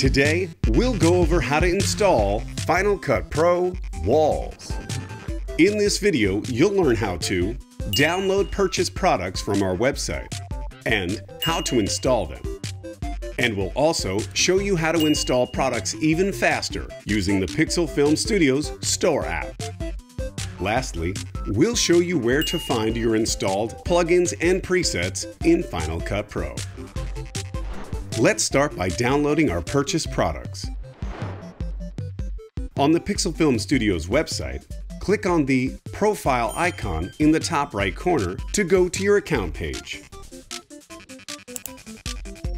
Today, we'll go over how to install Final Cut Pro Walls. In this video, you'll learn how to download purchase products from our website and how to install them. And we'll also show you how to install products even faster using the Pixel Film Studios Store app. Lastly, we'll show you where to find your installed plugins and presets in Final Cut Pro. Let's start by downloading our purchase products. On the Pixel Film Studios website, click on the profile icon in the top right corner to go to your account page.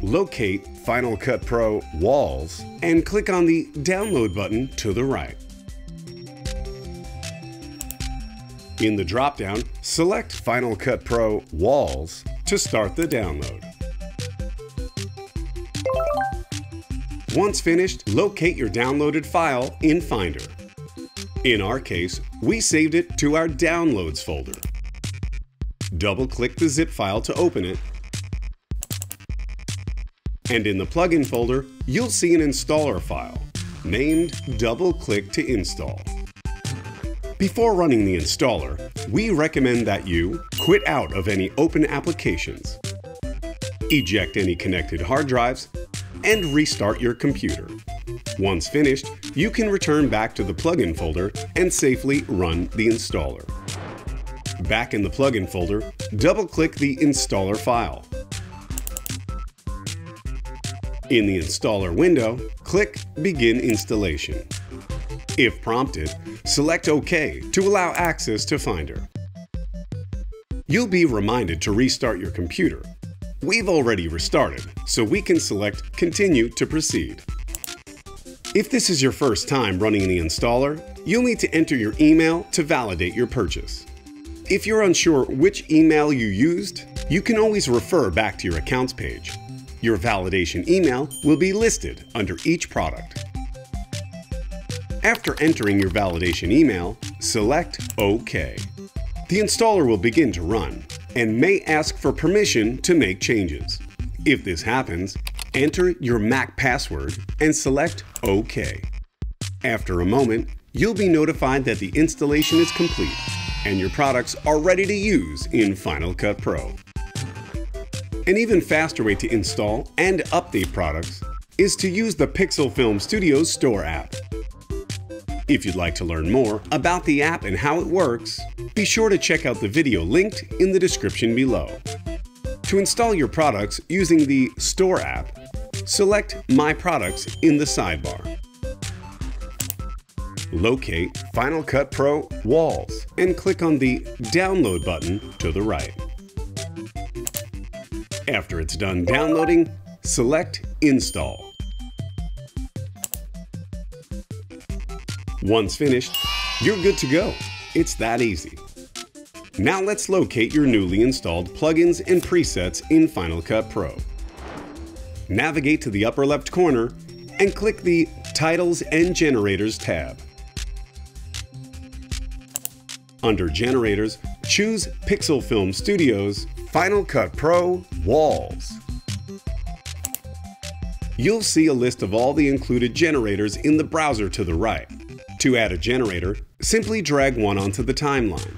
Locate Final Cut Pro Walls and click on the download button to the right. In the dropdown, select Final Cut Pro Walls to start the download. Once finished, locate your downloaded file in Finder. In our case, we saved it to our Downloads folder. Double-click the zip file to open it, and in the plugin folder, you'll see an installer file named Double-Click to Install. Before running the installer, we recommend that you quit out of any open applications, eject any connected hard drives, and restart your computer. Once finished, you can return back to the plugin folder and safely run the installer. Back in the plugin folder, double-click the installer file. In the installer window, click Begin Installation. If prompted, select OK to allow access to Finder. You'll be reminded to restart your computer We've already restarted, so we can select Continue to proceed. If this is your first time running the installer, you'll need to enter your email to validate your purchase. If you're unsure which email you used, you can always refer back to your accounts page. Your validation email will be listed under each product. After entering your validation email, select OK. The installer will begin to run, and may ask for permission to make changes. If this happens, enter your Mac password and select OK. After a moment, you'll be notified that the installation is complete and your products are ready to use in Final Cut Pro. An even faster way to install and update products is to use the Pixel Film Studios Store app. If you'd like to learn more about the app and how it works, be sure to check out the video linked in the description below. To install your products using the Store app, select My Products in the sidebar. Locate Final Cut Pro Walls and click on the Download button to the right. After it's done downloading, select Install. Once finished, you're good to go. It's that easy. Now let's locate your newly installed plugins and presets in Final Cut Pro. Navigate to the upper left corner and click the Titles and Generators tab. Under Generators, choose Pixel Film Studios Final Cut Pro Walls. You'll see a list of all the included generators in the browser to the right. To add a generator, simply drag one onto the timeline.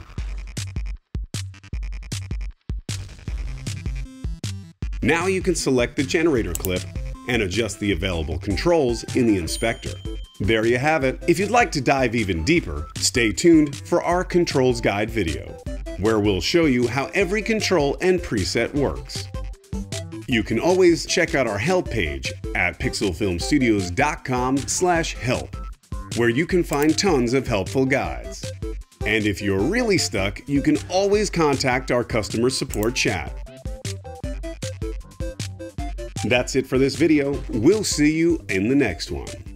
Now you can select the generator clip and adjust the available controls in the inspector. There you have it. If you'd like to dive even deeper, stay tuned for our controls guide video, where we'll show you how every control and preset works. You can always check out our help page at pixelfilmstudios.com/help where you can find tons of helpful guides. And if you're really stuck, you can always contact our customer support chat. That's it for this video. We'll see you in the next one.